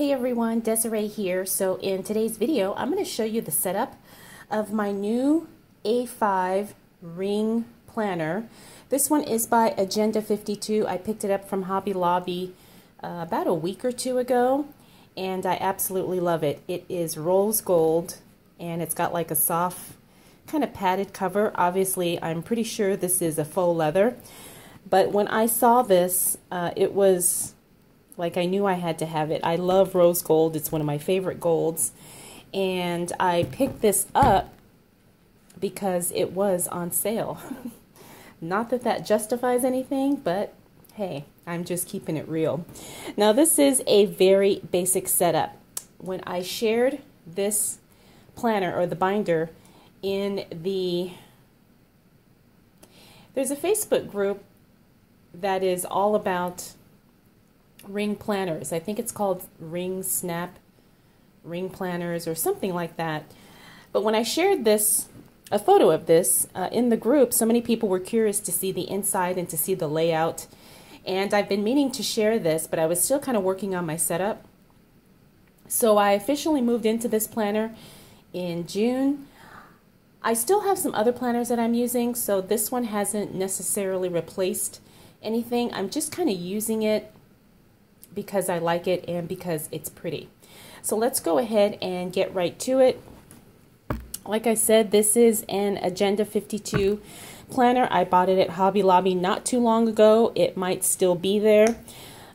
Hey everyone, Desiree here. So in today's video, I'm going to show you the setup of my new A5 ring planner. This one is by Agenda 52. I picked it up from Hobby Lobby uh, about a week or two ago and I absolutely love it. It is rose gold and it's got like a soft kind of padded cover. Obviously, I'm pretty sure this is a faux leather. But when I saw this, uh, it was like I knew I had to have it. I love rose gold. It's one of my favorite golds. And I picked this up because it was on sale. Not that that justifies anything, but hey, I'm just keeping it real. Now this is a very basic setup. When I shared this planner or the binder in the there's a Facebook group that is all about ring planners. I think it's called Ring Snap Ring Planners or something like that. But when I shared this, a photo of this uh, in the group, so many people were curious to see the inside and to see the layout. And I've been meaning to share this, but I was still kind of working on my setup. So I officially moved into this planner in June. I still have some other planners that I'm using, so this one hasn't necessarily replaced anything. I'm just kind of using it because I like it and because it's pretty. So let's go ahead and get right to it. Like I said, this is an Agenda 52 planner. I bought it at Hobby Lobby not too long ago. It might still be there.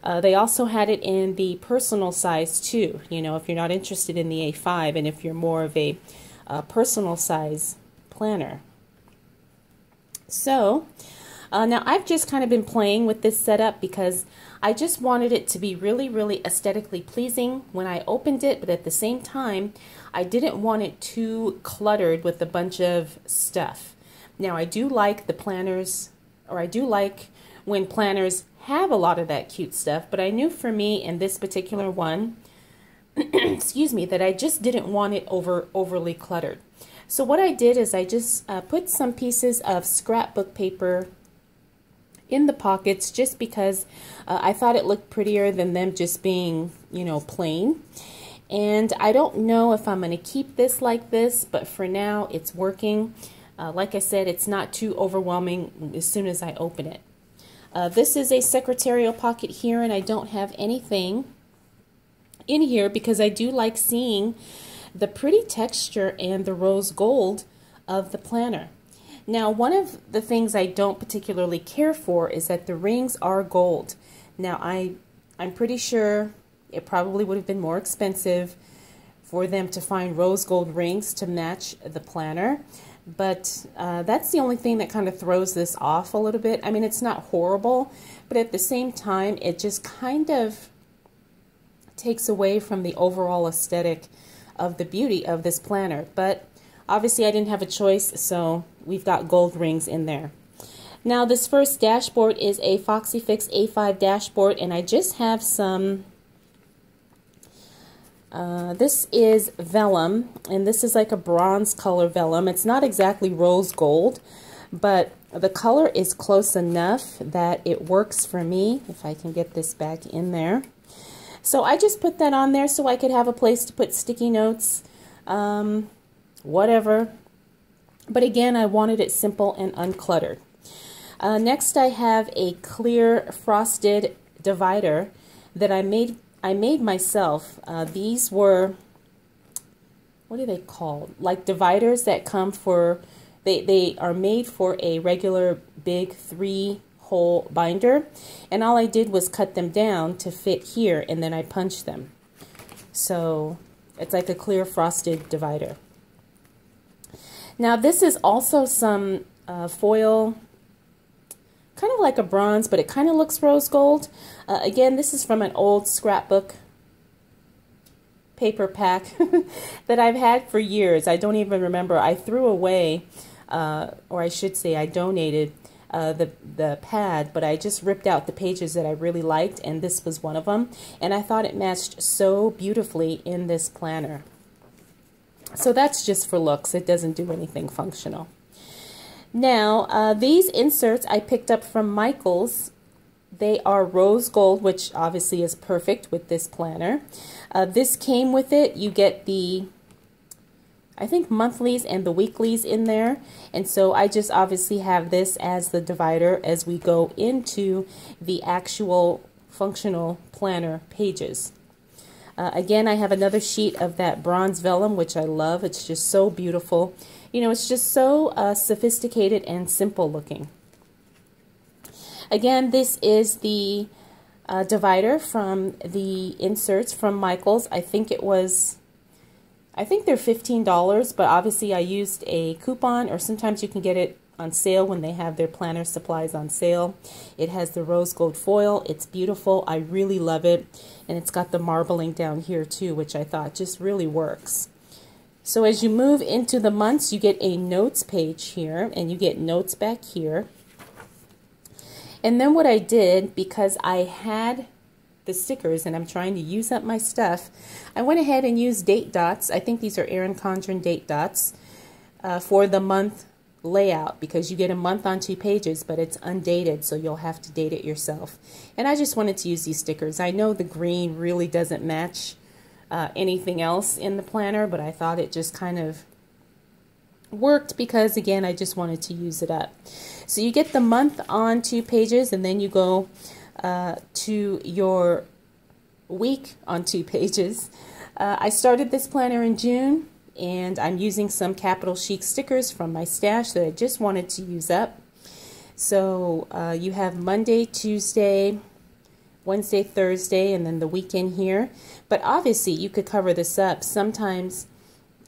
Uh, they also had it in the personal size too. You know, if you're not interested in the A5 and if you're more of a uh, personal size planner. So, uh, now I've just kind of been playing with this setup because I just wanted it to be really, really aesthetically pleasing when I opened it, but at the same time, I didn't want it too cluttered with a bunch of stuff. Now, I do like the planners, or I do like when planners have a lot of that cute stuff, but I knew for me in this particular one, excuse me, that I just didn't want it over overly cluttered. So what I did is I just uh, put some pieces of scrapbook paper in the pockets just because uh, I thought it looked prettier than them just being, you know, plain. And I don't know if I'm going to keep this like this, but for now it's working. Uh, like I said, it's not too overwhelming as soon as I open it. Uh, this is a secretarial pocket here, and I don't have anything in here because I do like seeing the pretty texture and the rose gold of the planner. Now, one of the things I don't particularly care for is that the rings are gold. Now, I, I'm pretty sure it probably would have been more expensive for them to find rose gold rings to match the planner. But uh, that's the only thing that kind of throws this off a little bit. I mean, it's not horrible, but at the same time, it just kind of takes away from the overall aesthetic of the beauty of this planner. But Obviously, I didn't have a choice, so we've got gold rings in there. Now, this first dashboard is a Foxy Fix A5 dashboard, and I just have some... Uh, this is vellum, and this is like a bronze color vellum. It's not exactly rose gold, but the color is close enough that it works for me, if I can get this back in there. So I just put that on there so I could have a place to put sticky notes, um, whatever. But again, I wanted it simple and uncluttered. Uh, next, I have a clear frosted divider that I made. I made myself. Uh, these were what are they called? Like dividers that come for. They they are made for a regular big three hole binder, and all I did was cut them down to fit here, and then I punched them. So it's like a clear frosted divider. Now this is also some uh, foil, kind of like a bronze, but it kind of looks rose gold. Uh, again, this is from an old scrapbook paper pack that I've had for years. I don't even remember. I threw away, uh, or I should say I donated uh, the, the pad, but I just ripped out the pages that I really liked, and this was one of them. And I thought it matched so beautifully in this planner. So that's just for looks. It doesn't do anything functional. Now, uh, these inserts I picked up from Michaels they are rose gold, which obviously is perfect with this planner. Uh, this came with it. You get the, I think, monthlies and the weeklies in there. And so I just obviously have this as the divider as we go into the actual functional planner pages. Uh, again, I have another sheet of that bronze vellum, which I love. It's just so beautiful. You know, it's just so uh, sophisticated and simple looking. Again, this is the uh, divider from the inserts from Michaels. I think it was, I think they're $15, but obviously I used a coupon or sometimes you can get it on sale when they have their planner supplies on sale. It has the rose gold foil. It's beautiful. I really love it. And it's got the marbling down here too, which I thought just really works. So as you move into the months, you get a notes page here and you get notes back here. And then what I did, because I had the stickers and I'm trying to use up my stuff, I went ahead and used date dots. I think these are Erin Condren date dots uh, for the month layout because you get a month on two pages, but it's undated, so you'll have to date it yourself. And I just wanted to use these stickers. I know the green really doesn't match uh, anything else in the planner, but I thought it just kind of worked because, again, I just wanted to use it up. So you get the month on two pages and then you go uh, to your week on two pages. Uh, I started this planner in June and I'm using some Capital Chic stickers from my stash that I just wanted to use up. So uh, you have Monday, Tuesday, Wednesday, Thursday, and then the weekend here. But obviously you could cover this up. Sometimes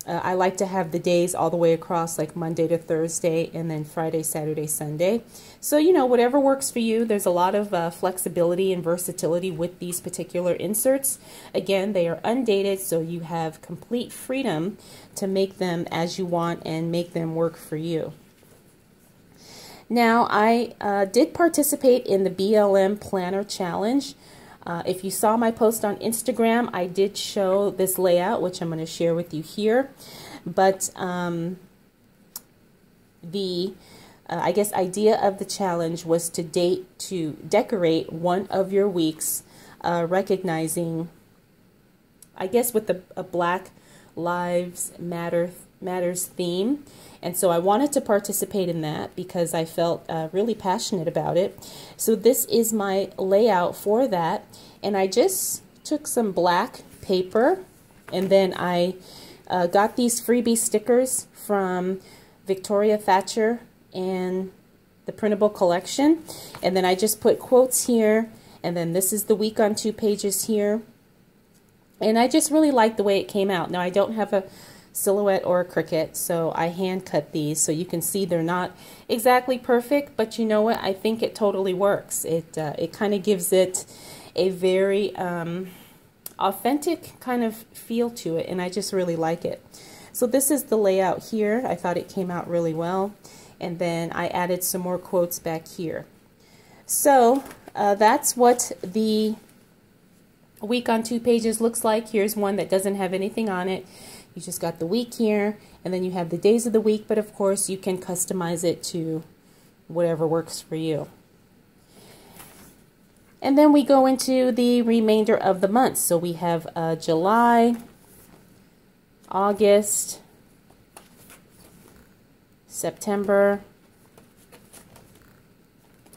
uh, I like to have the days all the way across, like Monday to Thursday, and then Friday, Saturday, Sunday. So, you know, whatever works for you. There's a lot of uh, flexibility and versatility with these particular inserts. Again, they are undated, so you have complete freedom to make them as you want and make them work for you. Now, I uh, did participate in the BLM Planner Challenge. Uh, if you saw my post on Instagram, I did show this layout, which I'm going to share with you here. But um, the, uh, I guess, idea of the challenge was to date to decorate one of your weeks, uh, recognizing, I guess, with the, a Black Lives Matter Matters theme. And so I wanted to participate in that because I felt uh, really passionate about it. So this is my layout for that. And I just took some black paper and then I uh, got these freebie stickers from Victoria Thatcher and the printable collection. And then I just put quotes here. And then this is the week on two pages here. And I just really like the way it came out. Now I don't have a silhouette or a Cricut. So I hand cut these so you can see they're not exactly perfect, but you know what? I think it totally works. It, uh, it kind of gives it a very um, authentic kind of feel to it and I just really like it. So this is the layout here. I thought it came out really well. And then I added some more quotes back here. So uh, that's what the week on two pages looks like. Here's one that doesn't have anything on it. You just got the week here, and then you have the days of the week, but of course you can customize it to whatever works for you. And then we go into the remainder of the months. So we have uh, July, August, September,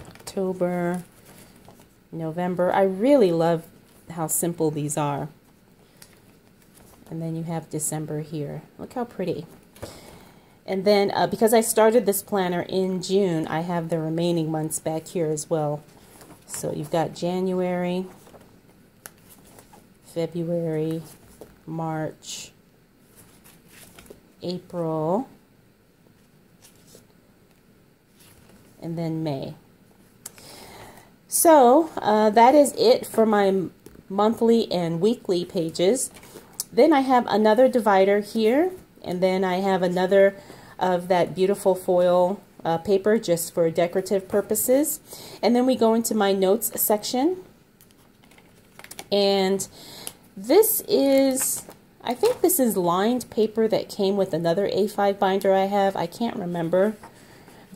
October, November. I really love how simple these are. And then you have December here. Look how pretty. And then uh, because I started this planner in June, I have the remaining months back here as well. So you've got January, February, March, April, and then May. So uh, that is it for my monthly and weekly pages. Then I have another divider here, and then I have another of that beautiful foil uh, paper just for decorative purposes. And then we go into my notes section. And this is, I think this is lined paper that came with another A5 binder I have. I can't remember.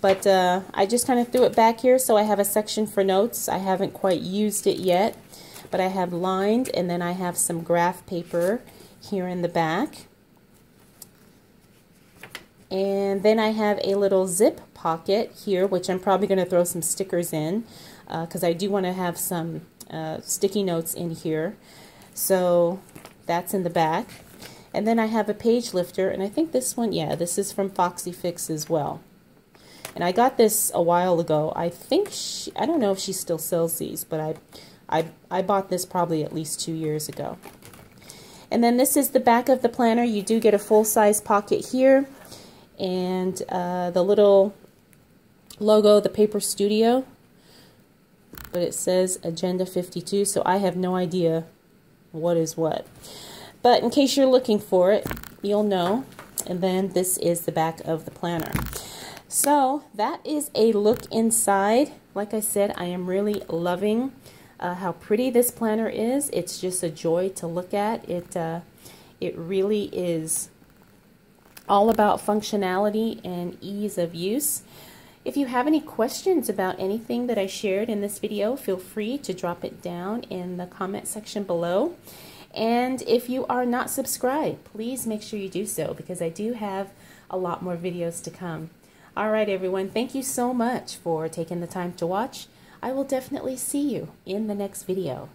But uh, I just kind of threw it back here so I have a section for notes. I haven't quite used it yet, but I have lined and then I have some graph paper here in the back. And then I have a little zip pocket here, which I'm probably going to throw some stickers in because uh, I do want to have some uh, sticky notes in here. So that's in the back. And then I have a page lifter, and I think this one, yeah, this is from Foxy Fix as well. And I got this a while ago. I think she, I don't know if she still sells these, but I, I, I bought this probably at least two years ago. And then this is the back of the planner. You do get a full-size pocket here and uh, the little logo, the Paper Studio, but it says Agenda 52, so I have no idea what is what. But in case you're looking for it, you'll know. And then this is the back of the planner. So that is a look inside. Like I said, I am really loving uh, how pretty this planner is. It's just a joy to look at. It, uh, it really is all about functionality and ease of use. If you have any questions about anything that I shared in this video, feel free to drop it down in the comment section below. And if you are not subscribed, please make sure you do so because I do have a lot more videos to come. All right, everyone, thank you so much for taking the time to watch. I will definitely see you in the next video.